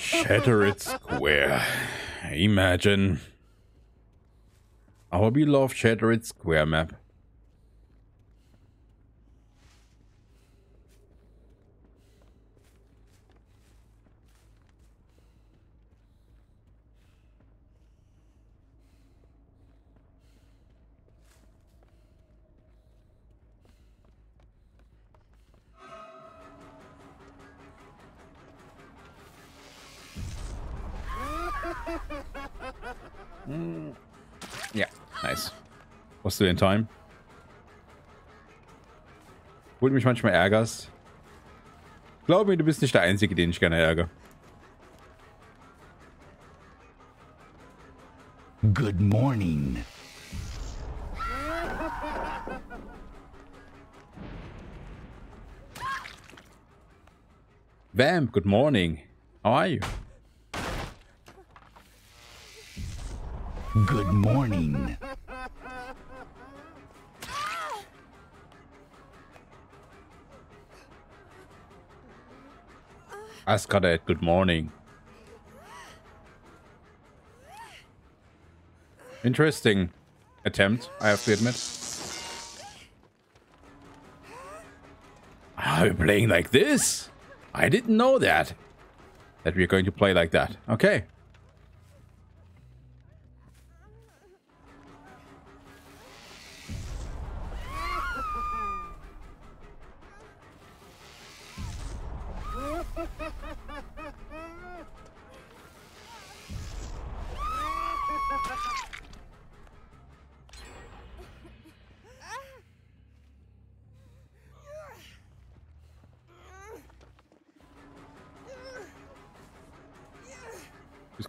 Shattered Square. Imagine. Our beloved Shattered Square map. Ja, nice. Warst du in Time? Wo du mich manchmal ärgerst. Glaub mir, du bist nicht der Einzige, den ich gerne ärgere. Good morning. Vamp, good morning. How are you? Good morning. Askadet, good morning. Interesting attempt, I have to admit. Are we playing like this? I didn't know that. That we're going to play like that. Okay.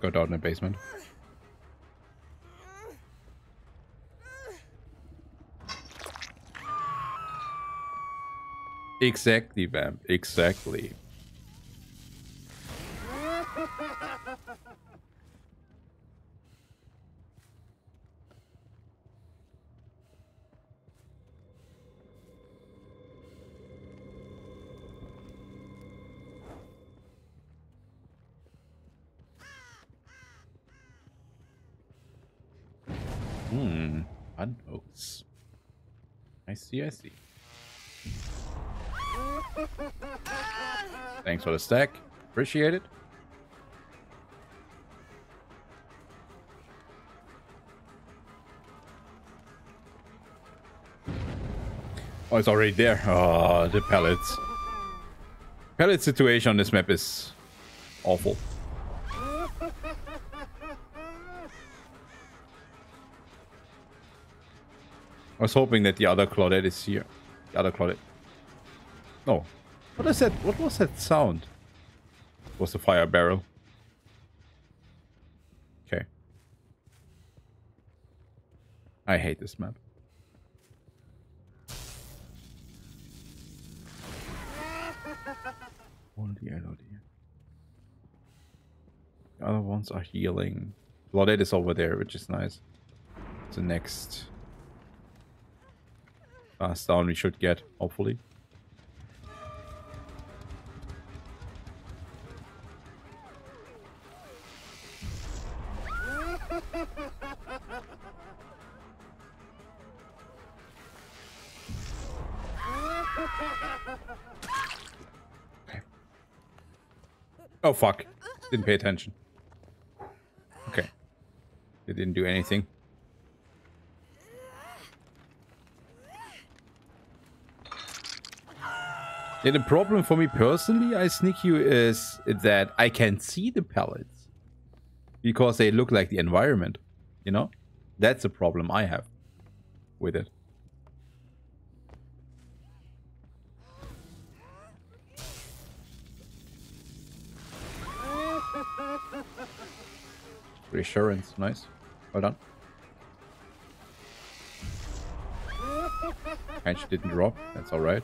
Go down in the basement. Exactly, Vamp. Exactly. Hmm. Fun notes. I see, I see. Thanks for the stack. Appreciate it. Oh, it's already there. Oh, the pallets. Pallet situation on this map is awful. I was hoping that the other Claudette is here. The other Claudette. Oh. What is that? What was that sound? It was the fire barrel. Okay. I hate this map. The LOD. The other ones are healing. Claudette is over there, which is nice. The next Uh, fast down we should get, hopefully. Oh fuck. Didn't pay attention. Okay. They didn't do anything. Yeah, the problem for me personally, I sneak you, is that I can see the pallets. Because they look like the environment. You know? That's a problem I have with it. Reassurance, nice. Well done. Catch didn't drop, that's alright.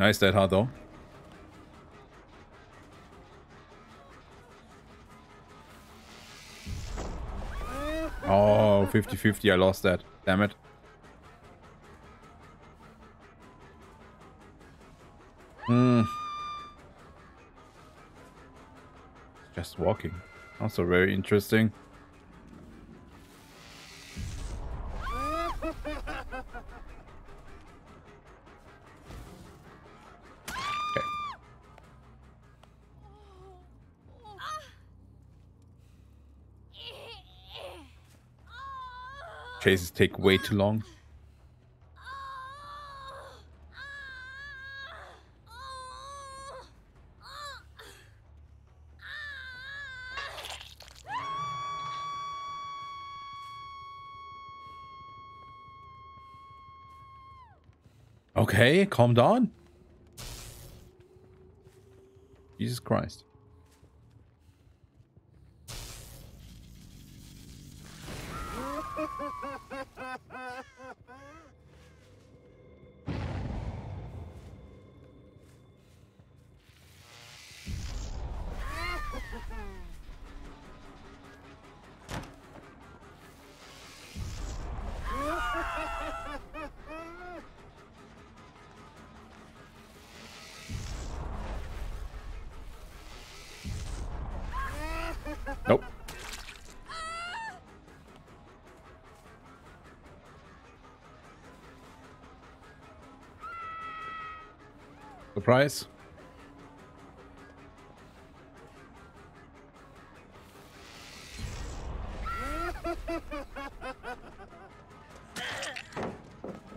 Nice. That hard though. Oh, 50-50, I lost that. Damn it. Hmm. Just walking. Also very interesting. Chases take way too long. Okay, calm down. Jesus Christ. Surprise.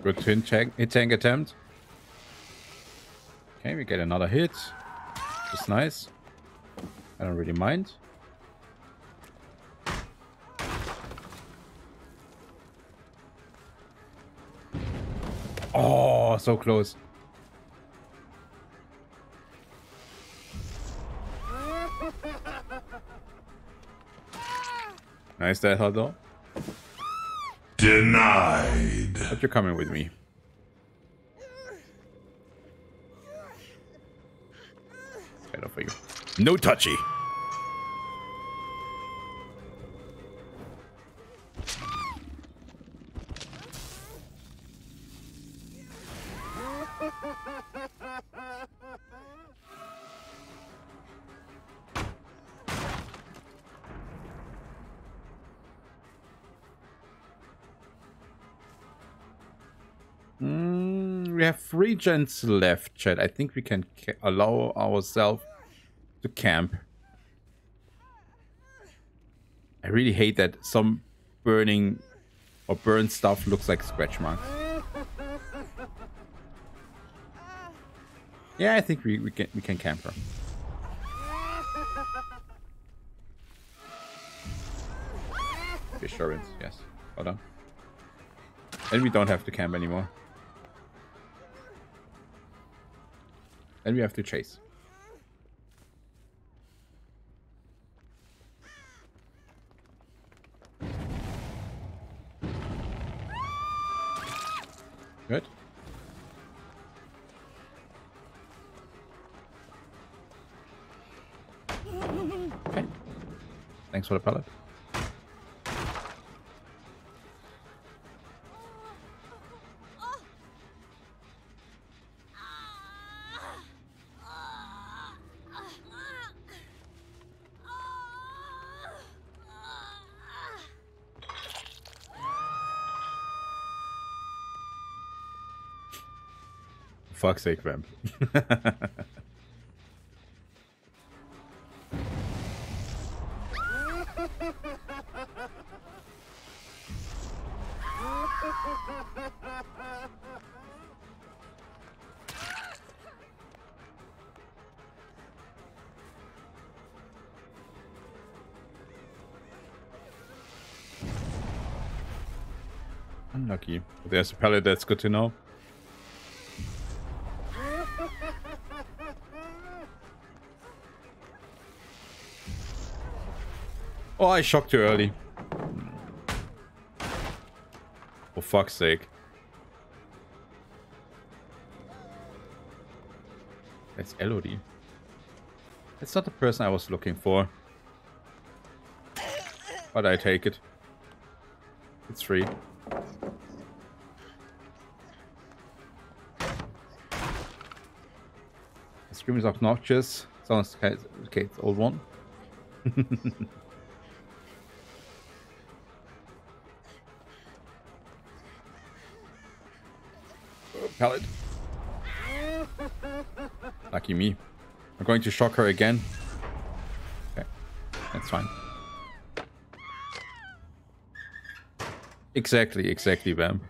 Good twin tank, hit tank attempt. Okay, we get another hit. Just nice. I don't really mind. Oh, so close. Nice that though. Denied. But you're coming with me. Better for you. No touchy. We have three gens left, chat. I think we can ca- allow ourselves to camp. I really hate that some burning or burned stuff looks like scratch marks. Yeah, I think we, we can we can camp her. Assurance, yes. Hold on. And we don't have to camp anymore. And we have to chase. Good. Okay. Thanks for the pallet. Fuck's sake, Vamp. Unlucky. There's a pallet, that's good to know. Oh, I shocked too early. For fuck's sake. That's Elodie. That's not the person I was looking for. But I take it. It's free. The scream is obnoxious. Sounds okay, it's old one. Pallet. Lucky me. I'm going to shock her again. Okay, that's fine. Exactly, exactly, Bam.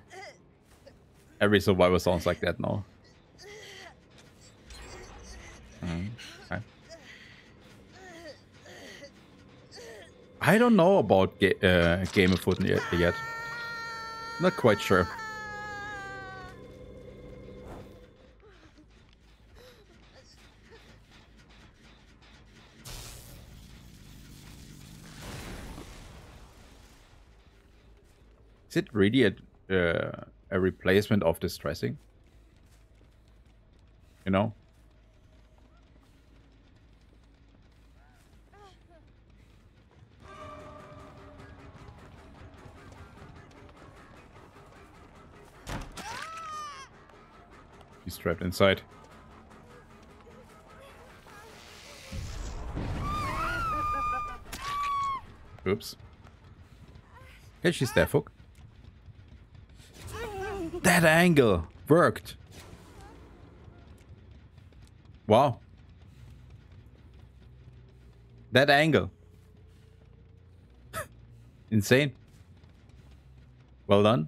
Every survivor sounds like that now. Mm, okay. I don't know about ga uh, Game Afoot yet. Not quite sure. Is it really a, uh, a replacement of Distressing? You know? He's trapped inside. Oops. Yeah, she's there, Fook. That angle worked. Wow. That angle. Insane. Well done.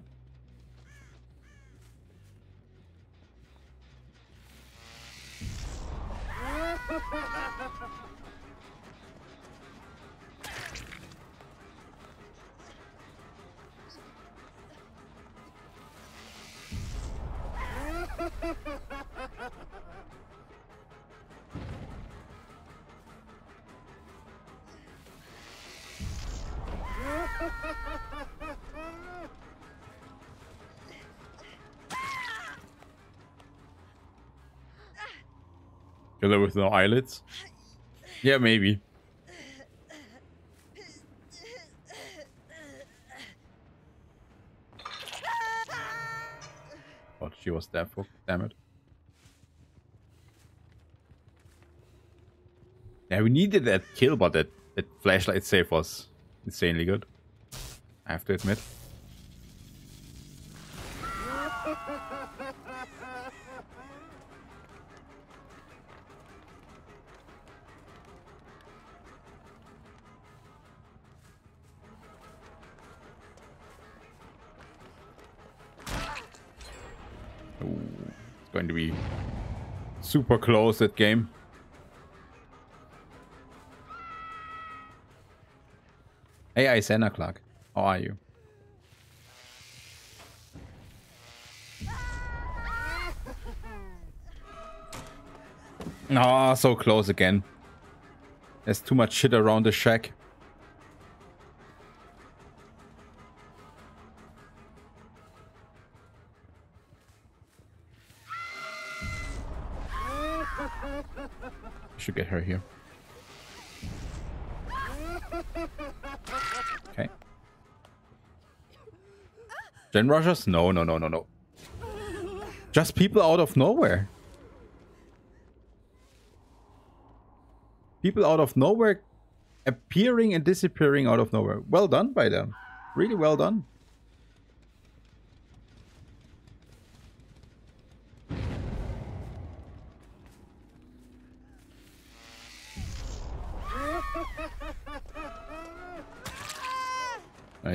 Killer with no eyelids? Yeah, maybe. Was there for damn it. Yeah, we needed that kill, but that, that flashlight save was insanely good. I have to admit. Super close that game. AI Isena Clark. How are you? Ah, oh, so close again. There's too much shit around the shack. Her here. Okay. Gen rushers? No, no, no, no, no. Just people out of nowhere. People out of nowhere appearing and disappearing out of nowhere. Well done by them. Really well done.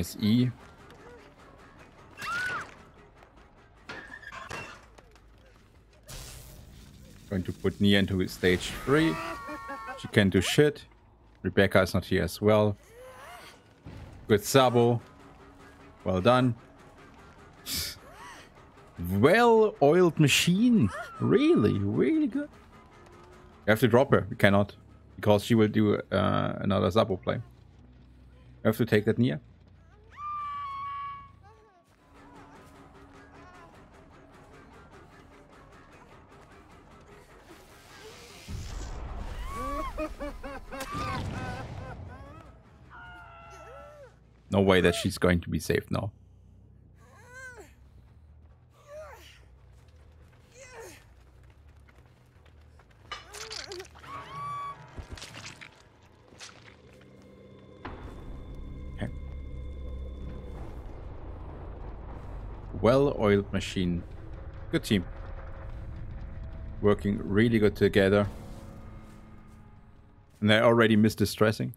Nice E. Going to put Nea into stage 3. She can't do shit. Rebecca is not here as well. Good Sabo. Well done. Well-oiled machine. Really, really good. You have to drop her. We cannot. Because she will do uh, another Sabo play. You have to take that Nea. No way that she's going to be safe now. Well-oiled machine. Good team. Working really good together. And they already missed distressing,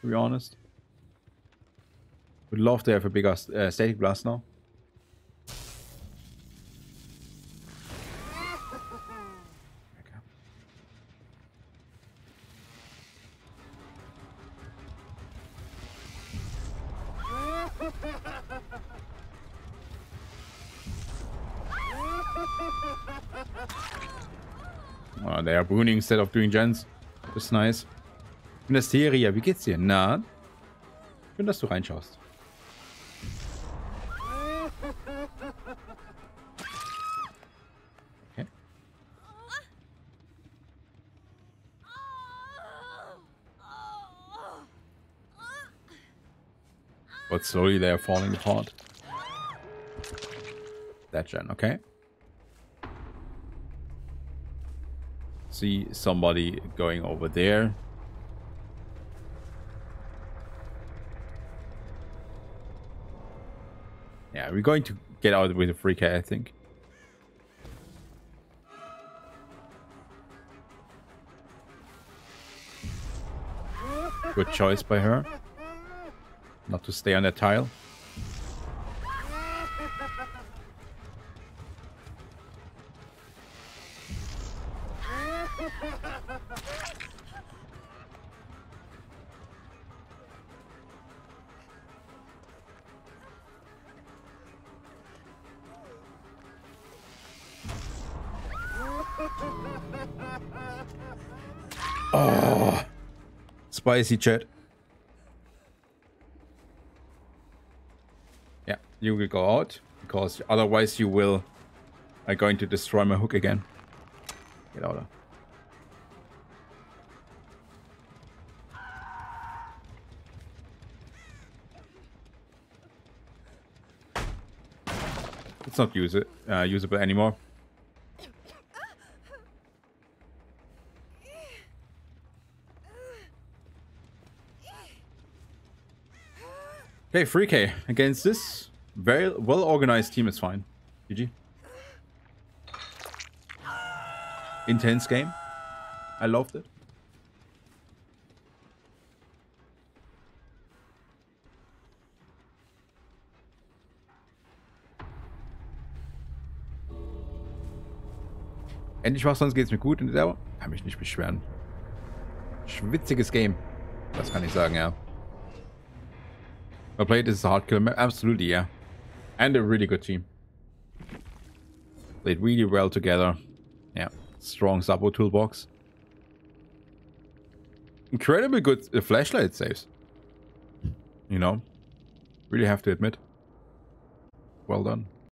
to be honest. Would love to have a bigger uh, static blast now. Okay. Oh, they are booning instead of doing gens. Ist nice. Mysteria, wie geht's dir? Na? Schön, dass du reinschaust. But slowly they are falling apart. That gen, okay. See somebody going over there. Yeah, we're going to get out with a free K, I think. Good choice by her. Not to stay on that tile. Oh, spicy chat. You will go out because otherwise you will are going to destroy my hook again. Get out of. It's not use it, uh, usable anymore. Okay, 3k against this very well organized team is fine. GG. Intense game. I loved it. Endlich was, sonst geht's mir gut und der kann mich nicht beschweren. Schwitziges Game. Das kann ich sagen, ja. I played this hard killer Absolutely, yeah. And a really good team. Played really well together. Yeah. Strong Sabo toolbox. Incredibly good uh, flashlight saves. You know? Really have to admit. Well done.